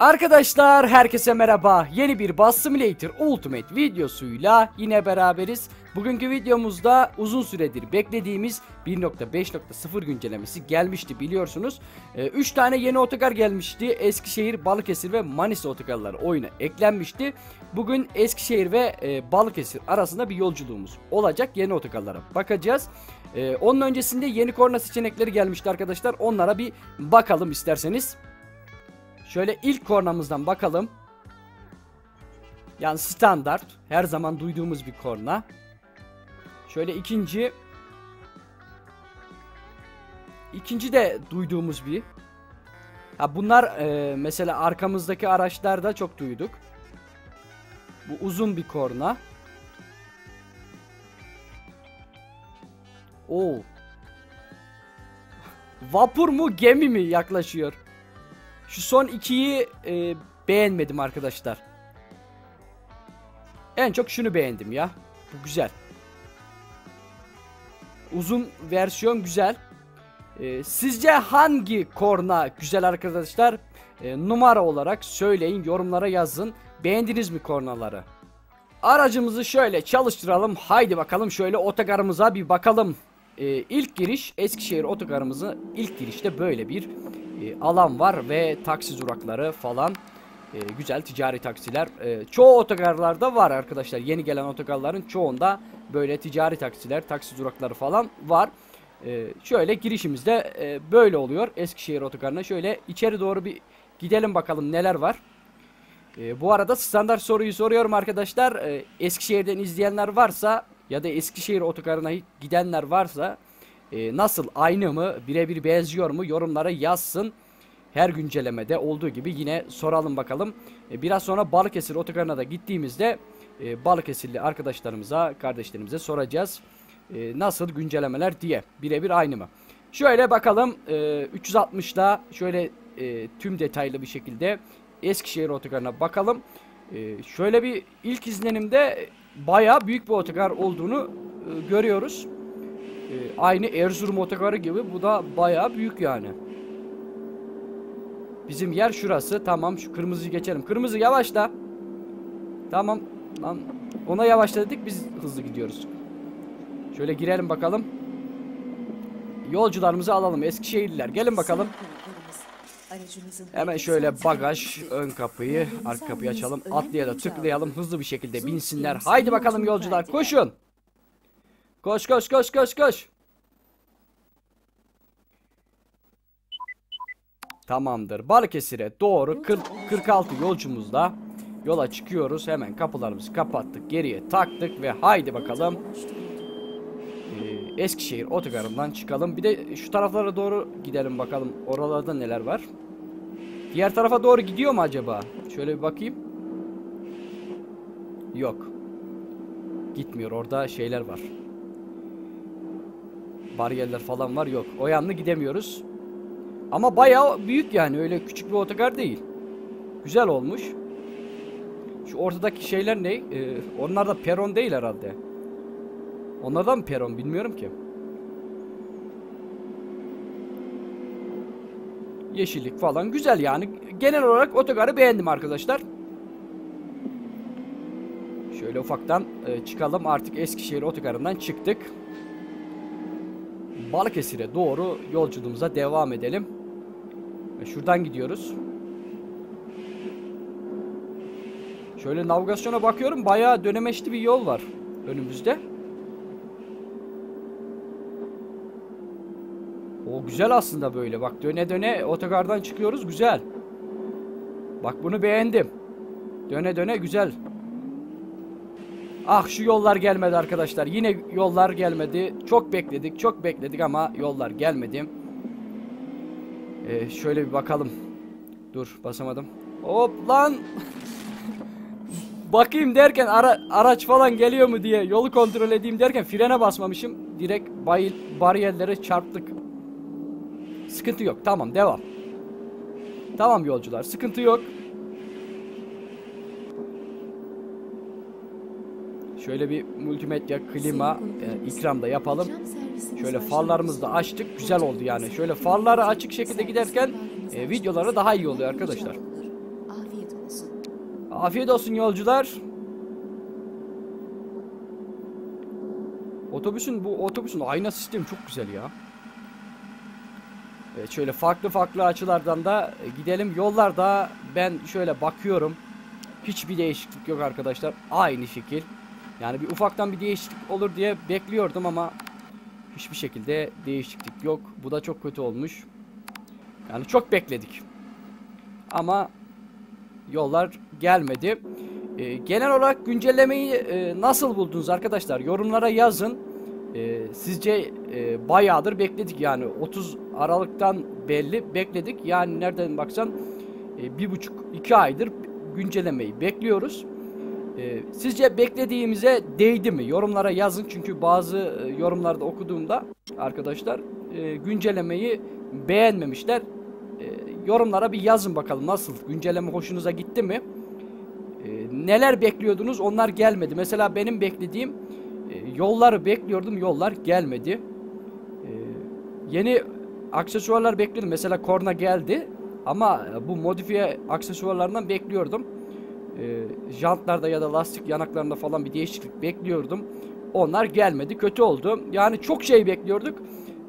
Arkadaşlar herkese merhaba. Yeni bir Bus Simulator Ultimate videosuyla yine beraberiz. Bugünkü videomuzda uzun süredir beklediğimiz 1.5.0 güncellemesi gelmişti biliyorsunuz. 3 ee, tane yeni otogar gelmişti. Eskişehir, Balıkesir ve Manisa otogarları oyuna eklenmişti. Bugün Eskişehir ve e, Balıkesir arasında bir yolculuğumuz olacak. Yeni otogarlara bakacağız. Ee, onun öncesinde yeni korna seçenekleri gelmişti arkadaşlar. Onlara bir bakalım isterseniz. Şöyle ilk kornamızdan bakalım. Yani standart. Her zaman duyduğumuz bir korna. Şöyle ikinci. İkinci de duyduğumuz bir. Ha bunlar e, mesela arkamızdaki araçlarda çok duyduk. Bu uzun bir korna. Oo. Vapur mu gemi mi yaklaşıyor? Şu son ikiyi e, beğenmedim arkadaşlar. En çok şunu beğendim ya. Bu güzel. Uzun versiyon güzel. E, sizce hangi korna güzel arkadaşlar? E, numara olarak söyleyin yorumlara yazın. Beğendiniz mi kornaları? Aracımızı şöyle çalıştıralım. Haydi bakalım şöyle otogarımıza bir bakalım. Ee, ilk giriş Eskişehir otogarımızı ilk girişte böyle bir e, alan var ve taksi durakları falan e, güzel ticari taksiler. E, çoğu otogarlarda var arkadaşlar. Yeni gelen otogarların çoğunda böyle ticari taksiler, taksi durakları falan var. E, şöyle girişimizde e, böyle oluyor Eskişehir otogarına. Şöyle içeri doğru bir gidelim bakalım neler var. E, bu arada standart soruyu soruyorum arkadaşlar. E, Eskişehir'den izleyenler varsa ya da Eskişehir otogarına gidenler varsa e, nasıl aynı mı birebir benziyor mu yorumlara yazsın. Her güncellemede olduğu gibi yine soralım bakalım. E, biraz sonra Balıkesir otogarına da gittiğimizde e, Balıkesirli arkadaşlarımıza, kardeşlerimize soracağız. E, nasıl güncellemeler diye. Birebir aynı mı? Şöyle bakalım e, 360'da şöyle e, tüm detaylı bir şekilde Eskişehir otogarına bakalım. E, şöyle bir ilk izlenimde baya büyük bir otogar olduğunu e, görüyoruz. E, aynı Erzurum otogarı gibi bu da baya büyük yani. Bizim yer şurası. Tamam şu kırmızıyı geçelim. Kırmızı yavaşla. Tamam. Lan ona yavaşla dedik biz hızlı gidiyoruz. Şöyle girelim bakalım. Yolcularımızı alalım. Eskişehirliler gelin bakalım. Hemen şöyle bagaj, ön kapıyı, arka kapıyı açalım. Atlayalım, tıklayalım. Hızlı bir şekilde binsinler. Haydi bakalım yolcular koşun. Koş koş koş koş koş. Tamamdır. Balıkesir'e doğru 40, 46 yolcumuzla yola çıkıyoruz. Hemen kapılarımızı kapattık. Geriye taktık ve haydi bakalım. Ee, Eskişehir otogarından çıkalım. Bir de şu taraflara doğru gidelim bakalım. Oralarda neler var. Diğer tarafa doğru gidiyor mu acaba? Şöyle bir bakayım. Yok. Gitmiyor. Orada şeyler var. Bariyerler falan var. Yok. O yanına gidemiyoruz. Ama bayağı büyük yani. Öyle küçük bir otogar değil. Güzel olmuş. Şu ortadaki şeyler ne? Ee, onlar da peron değil herhalde. Onlardan mı peron bilmiyorum ki. Yeşillik falan güzel yani. Genel olarak otogarı beğendim arkadaşlar. Şöyle ufaktan e, çıkalım. Artık Eskişehir otogarından çıktık. Balıkesir'e doğru yolculuğumuza devam edelim. Şuradan gidiyoruz. Şöyle navigasyona bakıyorum. Bayağı dönemeçli bir yol var önümüzde. O güzel aslında böyle. Bak döne döne otogardan çıkıyoruz. Güzel. Bak bunu beğendim. Döne döne güzel. Ah şu yollar gelmedi arkadaşlar. Yine yollar gelmedi. Çok bekledik. Çok bekledik ama yollar gelmedi. Ee, şöyle bir bakalım. Dur basamadım. Hop lan. Bakayım derken ara, araç falan geliyor mu diye yolu kontrol edeyim derken frene basmamışım. Direkt bay, bariyerlere çarptık. Sıkıntı yok. Tamam devam. Tamam yolcular sıkıntı yok. Şöyle bir multimedya, klima, e, ikram da yapalım. Şöyle farlarımızı da açtık. Güzel oldu yani. Şöyle farları açık şekilde giderken e, videoları daha iyi oluyor arkadaşlar. Afiyet olsun yolcular. Otobüsün bu otobüsün ayna sistemi çok güzel ya. Evet, şöyle farklı farklı açılardan da gidelim. Yollarda ben şöyle bakıyorum. Hiçbir değişiklik yok arkadaşlar. Aynı şekil. Yani bir ufaktan bir değişiklik olur diye bekliyordum ama hiçbir şekilde değişiklik yok. Bu da çok kötü olmuş. Yani çok bekledik. Ama yollar gelmedi. Ee, genel olarak güncellemeyi e, nasıl buldunuz arkadaşlar? Yorumlara yazın. Ee, sizce e, bayağıdır bekledik yani 30 Aralık'tan belli bekledik. Yani nereden baksan e, bir buçuk iki aydır güncellemeyi bekliyoruz. E, sizce beklediğimize değdi mi? Yorumlara yazın çünkü bazı e, yorumlarda okuduğumda arkadaşlar e, güncellemeyi beğenmemişler. E, yorumlara bir yazın bakalım nasıl? Güncelleme hoşunuza gitti mi? E, neler bekliyordunuz? Onlar gelmedi. Mesela benim beklediğim e, yolları bekliyordum. Yollar gelmedi. E, yeni aksesuarlar bekliyordum. Mesela korna geldi. Ama bu modifiye aksesuarlarından bekliyordum. E, jantlarda ya da lastik yanaklarında falan bir değişiklik bekliyordum. Onlar gelmedi. Kötü oldu. Yani çok şey bekliyorduk.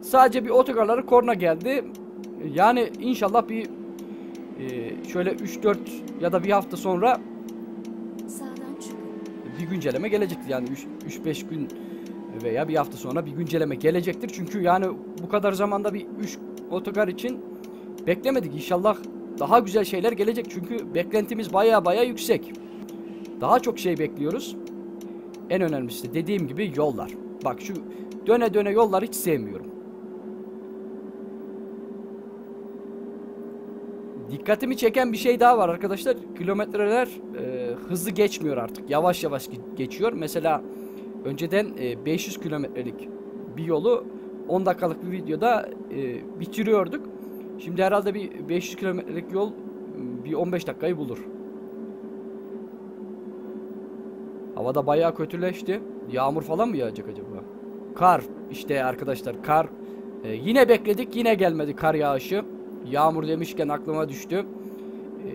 Sadece bir otogarları korna geldi. Yani inşallah bir e, şöyle 3-4 ya da bir hafta sonra bir güncelleme gelecektir. Yani 3-5 gün veya bir hafta sonra bir güncelleme gelecektir. Çünkü yani bu kadar zamanda bir 3 otogar için beklemedik. İnşallah daha güzel şeyler gelecek. Çünkü beklentimiz baya baya yüksek. Daha çok şey bekliyoruz. En önemlisi de dediğim gibi yollar. Bak şu döne döne yollar hiç sevmiyorum. Dikkatimi çeken bir şey daha var arkadaşlar. Kilometreler e, hızlı geçmiyor artık. Yavaş yavaş ge- geçiyor. Mesela önceden e, 500 kilometrelik bir yolu 10 dakikalık bir videoda e, bitiriyorduk. Şimdi herhalde bir 500 kilometrelik yol m, bir 15 dakikayı bulur. Havada bayağı kötüleşti. Yağmur falan mı yağacak acaba? Kar işte arkadaşlar kar. E, yine bekledik yine gelmedi kar yağışı. Yağmur demişken aklıma düştü. E,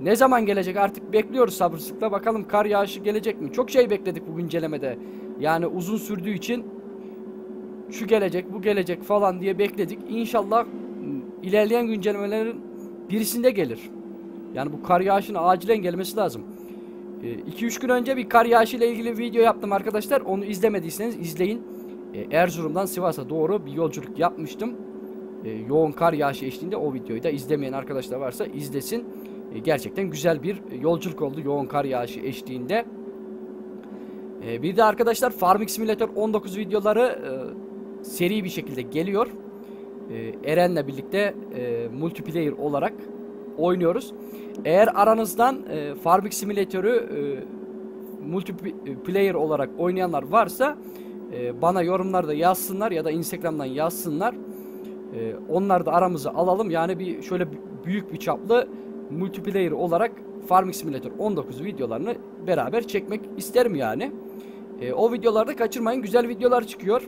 ne zaman gelecek artık bekliyoruz sabırsızlıkla. Bakalım kar yağışı gelecek mi? Çok şey bekledik bu güncellemede. Yani uzun sürdüğü için şu gelecek bu gelecek falan diye bekledik. İnşallah ilerleyen güncellemelerin birisinde gelir. Yani bu kar yağışının acilen gelmesi lazım. 2-3 gün önce bir kar yağışı ile ilgili video yaptım arkadaşlar. Onu izlemediyseniz izleyin. E, Erzurum'dan Sivas'a doğru bir yolculuk yapmıştım. E, yoğun kar yağışı eşliğinde o videoyu da izlemeyen arkadaşlar varsa izlesin. Gerçekten güzel bir yolculuk oldu yoğun kar yağışı eşliğinde. Bir de arkadaşlar Farming Simulator 19 videoları e, seri bir şekilde geliyor. E, Eren'le birlikte e, multiplayer olarak oynuyoruz. Eğer aranızdan e, Farming Simulator'ı e, multiplayer olarak oynayanlar varsa e, bana yorumlarda yazsınlar ya da Instagram'dan yazsınlar. E, onları da aramıza alalım. Yani bir şöyle büyük bir çaplı multiplayer olarak Farming Simulator 19 videolarını beraber çekmek isterim yani. E, o videolarda kaçırmayın. Güzel videolar çıkıyor.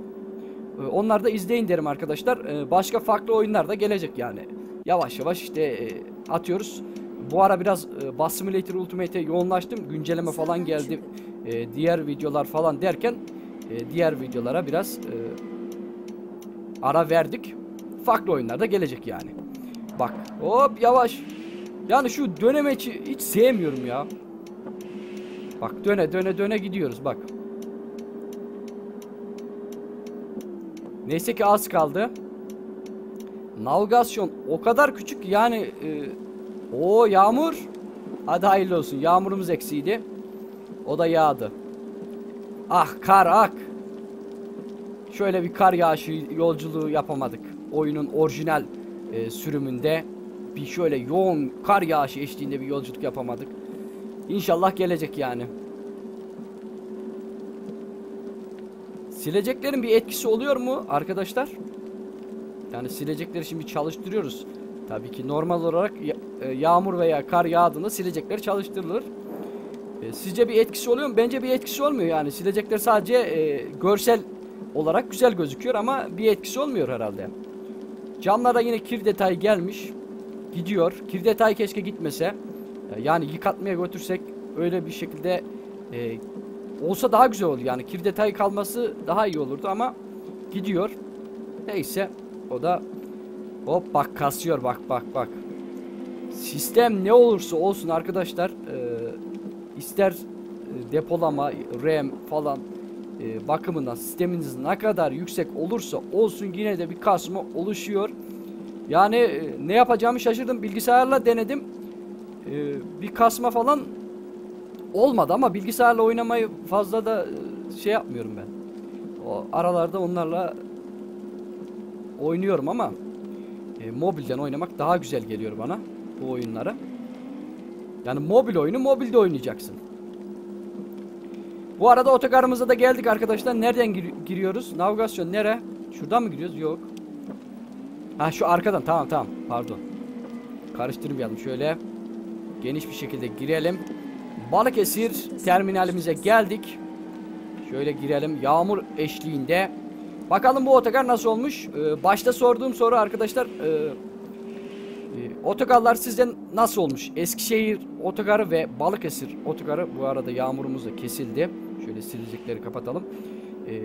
E, onları da izleyin derim arkadaşlar. E, başka farklı oyunlar da gelecek yani. Yavaş yavaş işte e, atıyoruz. Bu ara biraz e, Bus Simulator Ultimate'e yoğunlaştım. Güncelleme falan geldi. E, diğer videolar falan derken e, diğer videolara biraz ara verdik. Farklı oyunlar da gelecek yani. Bak hop yavaş. Yani şu dönemeçi hiç sevmiyorum ya. Bak döne döne döne gidiyoruz bak. Neyse ki az kaldı. Navigasyon o kadar küçük yani e, o yağmur hadi hayırlı olsun yağmurumuz eksiydi. O da yağdı. Ah kar ak. Şöyle bir kar yağışı yolculuğu yapamadık. Oyunun orijinal e, sürümünde bir şöyle yoğun kar yağışı eşliğinde bir yolculuk yapamadık. İnşallah gelecek yani. Sileceklerin bir etkisi oluyor mu arkadaşlar? Yani silecekleri şimdi çalıştırıyoruz. Tabii ki normal olarak e, yağmur veya kar yağdığında silecekler çalıştırılır. E, sizce bir etkisi oluyor mu? Bence bir etkisi olmuyor yani. Silecekler sadece e, görsel olarak güzel gözüküyor ama bir etkisi olmuyor herhalde. Camlara yine kir detayı gelmiş. Gidiyor. Kir detayı keşke gitmese. Yani yıkatmaya götürsek öyle bir şekilde olsa daha güzel olur. Yani kir detayı kalması daha iyi olurdu ama gidiyor. Neyse o da hop bak kasıyor bak bak bak. Sistem ne olursa olsun arkadaşlar e, ister e, depolama, RAM falan e, bakımından sisteminiz ne kadar yüksek olursa olsun yine de bir kasma oluşuyor. Yani e, ne yapacağımı şaşırdım. Bilgisayarla denedim. E, bir kasma falan olmadı ama bilgisayarla oynamayı fazla da e, şey yapmıyorum ben. O aralarda onlarla oynuyorum ama e, mobilden oynamak daha güzel geliyor bana bu oyunları. Yani mobil oyunu mobilde oynayacaksın. Bu arada otogarımıza da geldik arkadaşlar. Nereden gir- giriyoruz? Navigasyon nere? Şuradan mı giriyoruz? Yok. Ha şu arkadan. Tamam tamam. Pardon. Karıştırmayalım. Şöyle geniş bir şekilde girelim. Balıkesir terminalimize geldik. Şöyle girelim. Yağmur eşliğinde. Bakalım bu otogar nasıl olmuş? Ee, başta sorduğum soru arkadaşlar. E, e, otogarlar sizce nasıl olmuş? Eskişehir otogarı ve Balıkesir otogarı. Bu arada yağmurumuz da kesildi. Şöyle silecekleri kapatalım. Ee,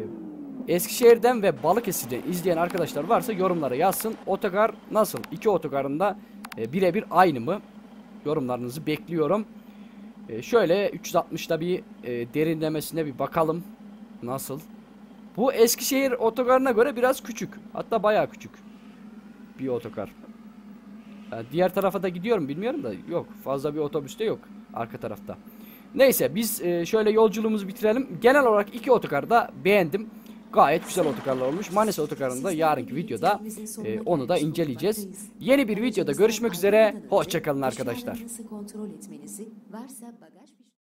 Eskişehir'den ve Balıkesir'den izleyen arkadaşlar varsa yorumlara yazsın. Otogar nasıl? İki otogarın da e, birebir aynı mı? Yorumlarınızı bekliyorum. E, şöyle 360'da bir e, derinlemesine bir bakalım. Nasıl? Bu Eskişehir otogarına göre biraz küçük. Hatta bayağı küçük. Bir otogar. Yani diğer tarafa da gidiyorum bilmiyorum da yok. Fazla bir otobüste yok arka tarafta. Neyse biz e, şöyle yolculuğumuzu bitirelim. Genel olarak iki otogarı da beğendim. Gayet güzel otogarlar olmuş. Manisa otogarını da yarınki videoda e, onu da inceleyeceğiz. Yeni bir videoda görüşmek üzere. Hoşçakalın arkadaşlar.